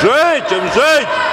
Życiem, życiem!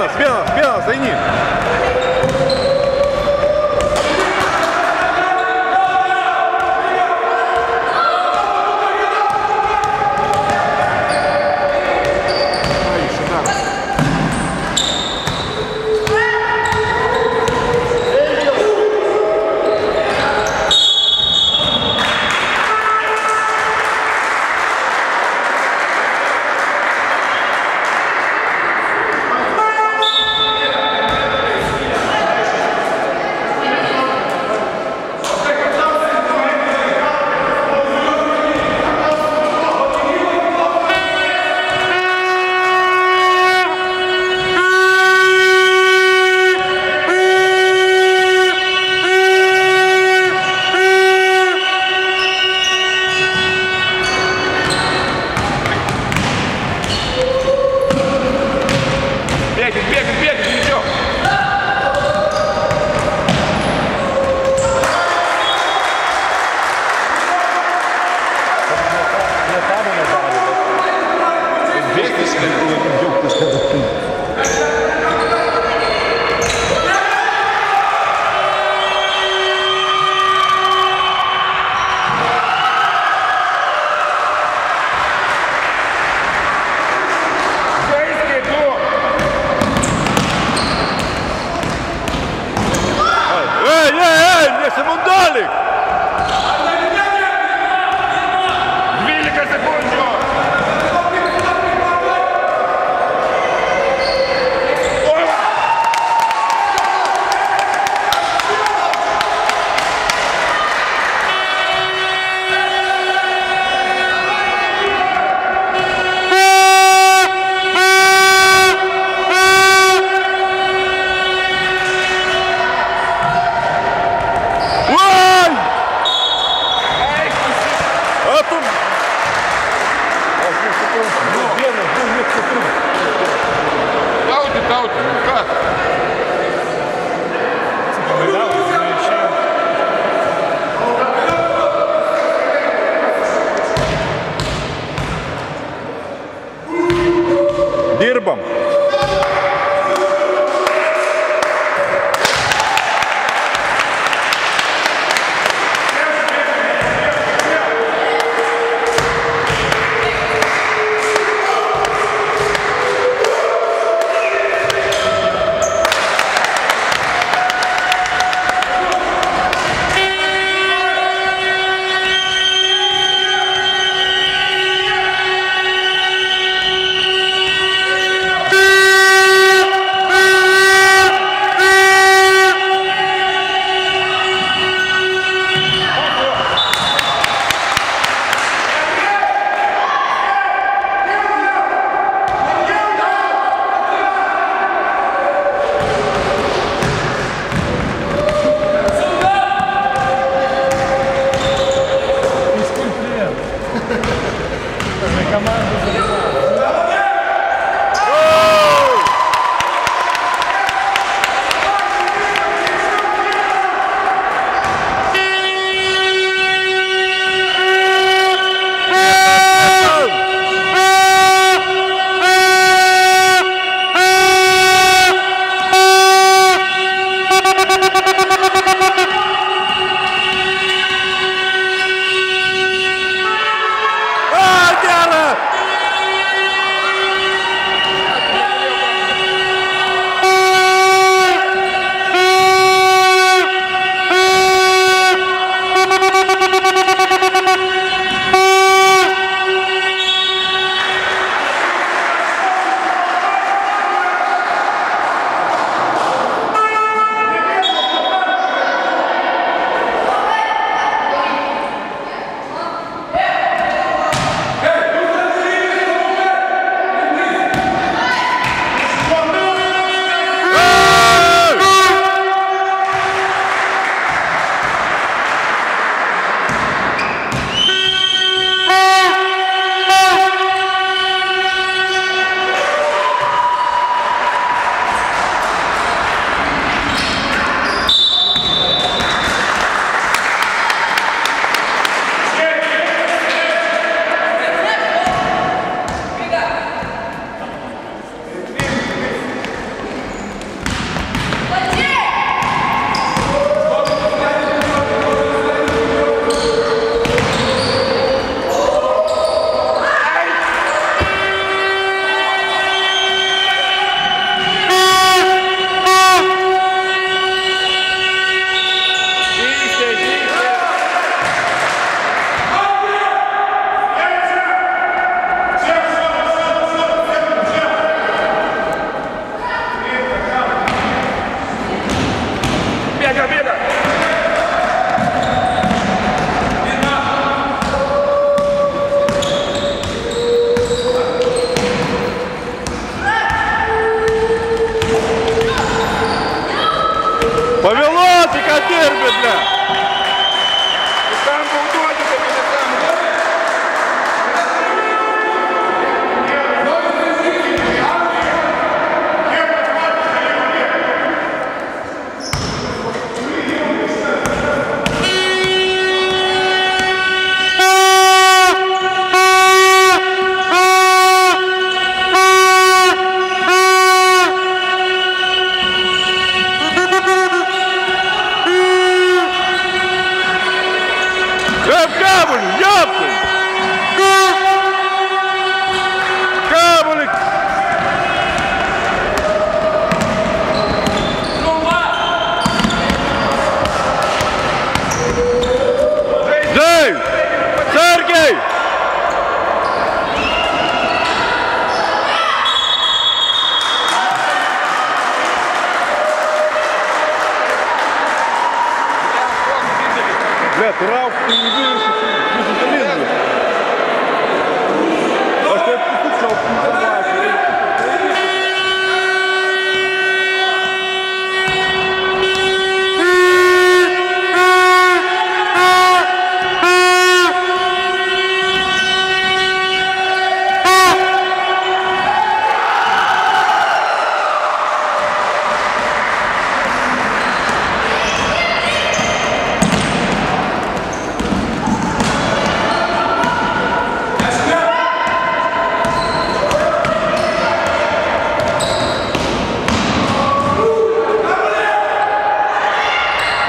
Бена, Бена, Бена, зайни.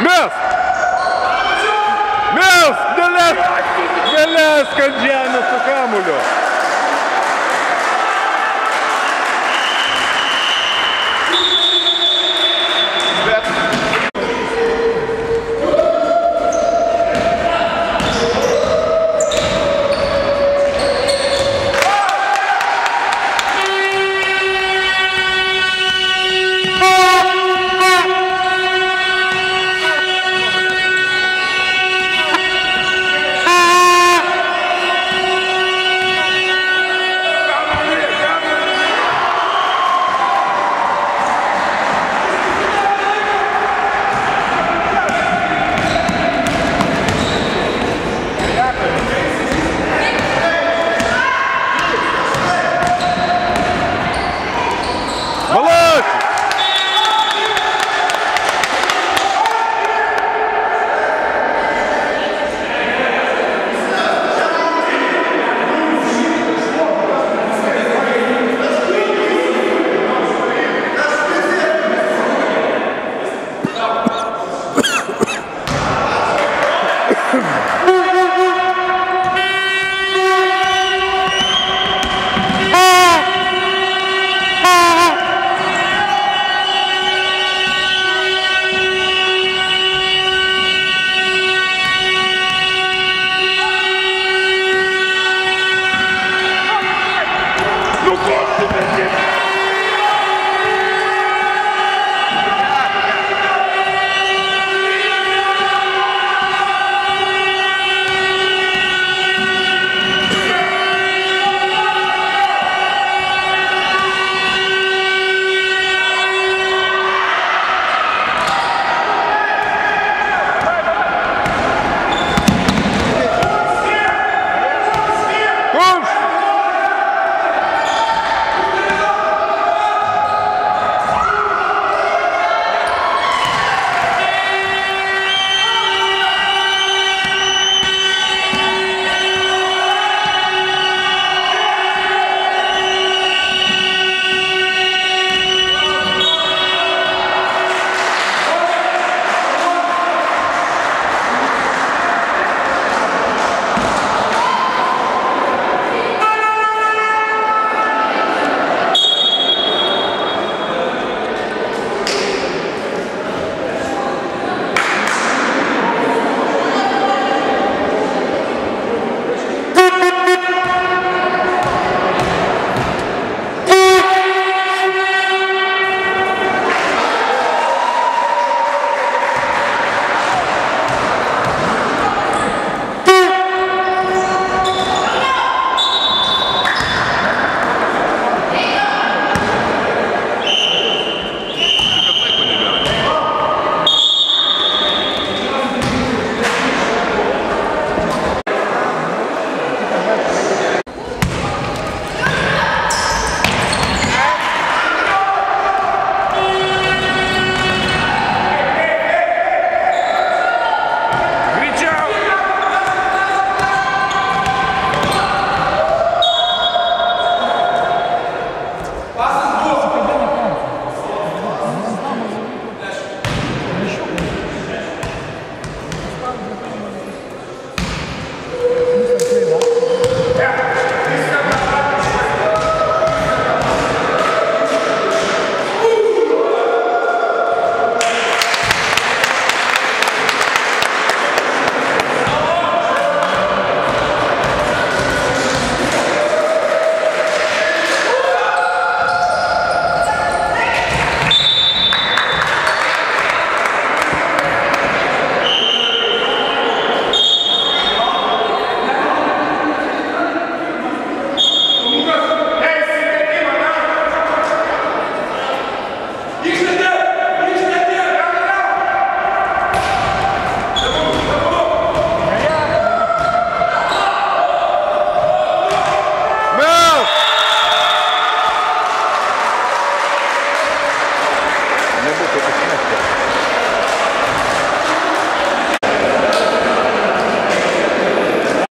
Move! Move! Daleska ant žemės su kamuliu.